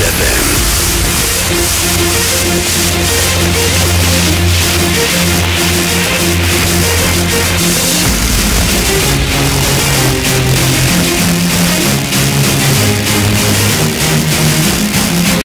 Seven.